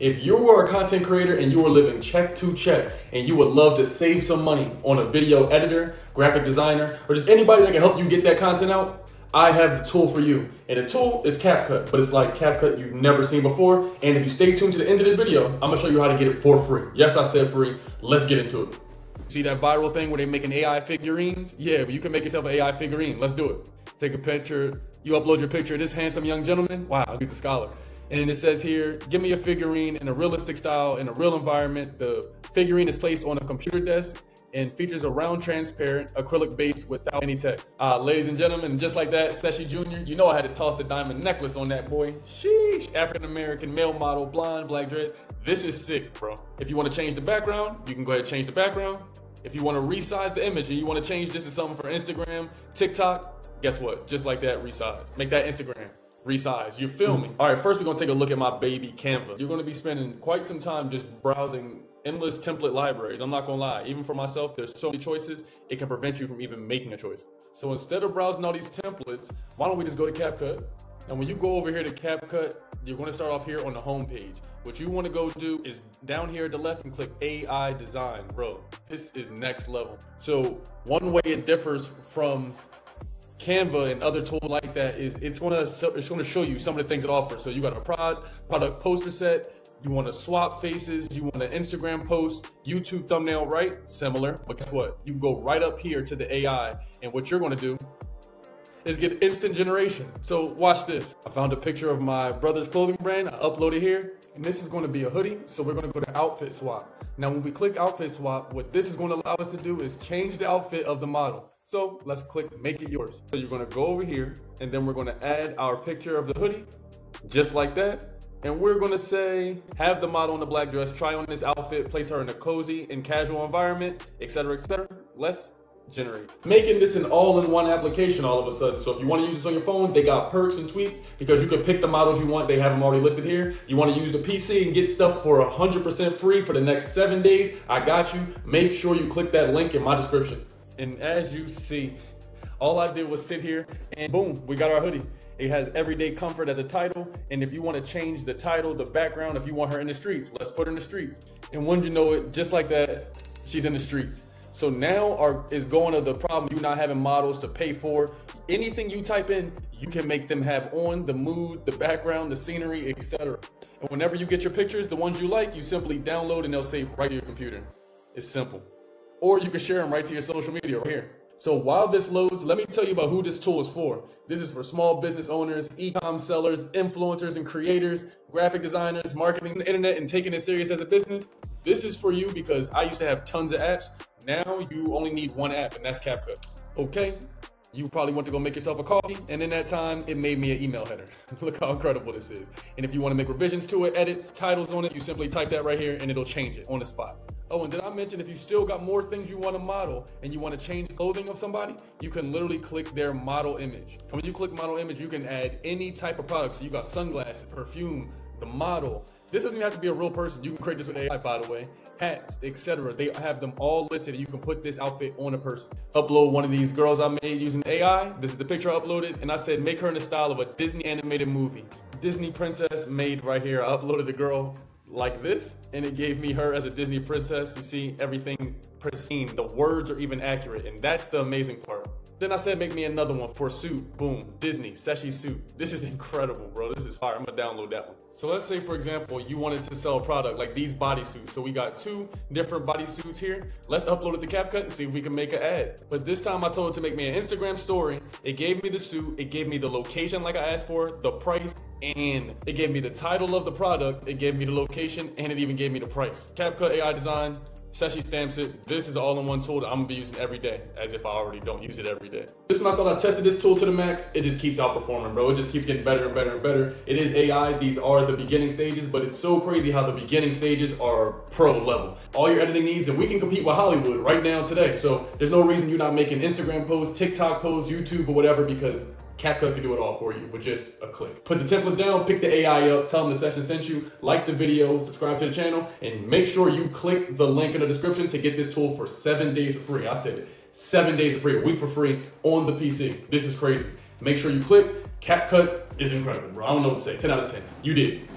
If you are a content creator and you are living check to check and you would love to save some money on a video editor, graphic designer, or just anybody that can help you get that content out, I have the tool for you. And the tool is CapCut, but it's like CapCut you've never seen before. And if you stay tuned to the end of this video, I'm gonna show you how to get it for free. Yes, I said free. Let's get into it. See that viral thing where they making AI figurines? Yeah, but you can make yourself an AI figurine. Let's do it. Take a picture, you upload your picture this handsome young gentleman. Wow, he's a scholar. And it says here, give me a figurine in a realistic style, in a real environment. The figurine is placed on a computer desk and features a round transparent acrylic base without any text. Uh, ladies and gentlemen, just like that, Seshi Jr., you know I had to toss the diamond necklace on that boy. Sheesh, African-American male model, blonde, black dress. This is sick, bro. If you want to change the background, you can go ahead and change the background. If you want to resize the image and you want to change this to something for Instagram, TikTok, guess what? Just like that, resize. Make that Instagram resize. You feel me? All right, first we're gonna take a look at my baby Canva. You're gonna be spending quite some time just browsing endless template libraries. I'm not gonna lie, even for myself, there's so many choices, it can prevent you from even making a choice. So instead of browsing all these templates, why don't we just go to CapCut? And when you go over here to CapCut, you're gonna start off here on the home page. What you wanna go do is down here at the left and click AI design. Bro, this is next level. So one way it differs from Canva and other tools like that is it's gonna it's gonna show you some of the things it offers. So you got a product product poster set, you want to swap faces, you want an Instagram post, YouTube thumbnail, right? Similar, but guess what? You go right up here to the AI, and what you're to do is get instant generation. So watch this. I found a picture of my brother's clothing brand. I uploaded here, and this is to be a hoodie. So we're to go to outfit swap. Now, when we click outfit swap, what this is to allow us to do is change the outfit of the model. So let's click make it yours. So you're to go over here, and then we're to add our picture of the hoodie, just like that and we're gonna say, have the model in the black dress, try on this outfit, place her in a cozy and casual environment, etc., etc. Let's generate. Making this an all-in-one application all of a sudden. So if you want to use this on your phone, they got perks and tweaks because you can pick the models you want. They have them already listed here. You want to use the PC and get stuff for 100% free for the next seven days. I got you. Make sure you click that link in my description. And as you see, all I did was sit here and boom, we got our hoodie. It has everyday comfort as a title. And if you want to change the title, the background, if you want her in the streets, let's put her in the streets. And when you know it, just like that, she's in the streets. So now our, is going to the problem you not having models to pay for. Anything you type in, you can make them have on the mood, the background, the scenery, etc. And whenever you get your pictures, the ones you like, you simply download and they'll save right to your computer. It's simple. Or you can share them right to your social media right here. So while this loads, let me tell you about who this tool is for. This is for small business owners, e-com sellers, influencers and creators, graphic designers, marketing the internet and taking it serious as a business. This is for you because I used to have tons of apps. Now you only need one app and that's CapCut. Okay, you probably want to go make yourself a coffee, and in that time, it made me an email header. Look how incredible this is. And if you want to make revisions to it, edits, titles on it, you simply type that right here and it'll change it on the spot. Oh, and did I mention if you still got more things you want to model and you want to change clothing of somebody, you can literally click their model image. And when you click model image, you can add any type of product. So you got sunglasses, perfume, the model. This doesn't even have to be a real person. You can create this with AI, by the way. Hats, etc. They have them all listed. You can put this outfit on a person. Upload one of these girls I made using AI. This is the picture I uploaded, and I said make her in the style of a Disney animated movie. Disney princess made right here. I uploaded the girl like this, and it gave me her as a Disney princess. You see everything pristine. The words are even accurate, and that's the amazing part. Then I said, make me another one for suit. Boom, Disney, Seshi suit. This is incredible, bro. This is fire. I'm gonna download that one. So let's say, for example, you wanted to sell a product like these bodysuits. So we got two different bodysuits here. Let's upload it to CapCut and see if we can make an ad. But this time I told it to make me an Instagram story. It gave me the suit. It gave me the location like I asked for, the price, and it gave me the title of the product. It gave me the location, and it even gave me the price. CapCut AI design, Seshi stamps it. This is all-in-one tool that I'm gonna be using every day, as if I already don't use it every day. Just when I thought I tested this tool to the max, it just keeps outperforming, bro. It just keeps getting better and better and better. It is AI, these are the beginning stages, but it's so crazy how the beginning stages are pro level. All your editing needs, and we can compete with Hollywood right now today. So there's no reason you're not making Instagram posts, TikTok posts, YouTube, or whatever, because CapCut can do it all for you with just a click. Put the templates down, pick the AI up, tell them the session sent you, like the video, subscribe to the channel, and make sure you click the link in the description to get this tool for seven days free. I said it, seven days for free, a week for free on the PC. This is crazy. Make sure you click. CapCut is incredible, bro. I don't know what to say. 10 out of 10. You did.